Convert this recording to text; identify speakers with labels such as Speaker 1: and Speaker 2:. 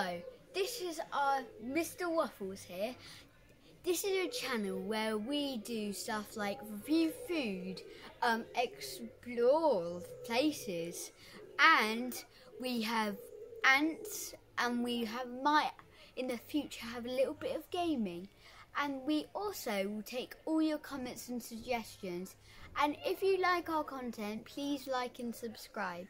Speaker 1: Hello, this is our Mr. Waffles here. This is a channel where we do stuff like review food, um, explore places, and we have ants, and we have might in the future have a little bit of gaming. And we also will take all your comments and suggestions. And if you like our content, please like and subscribe.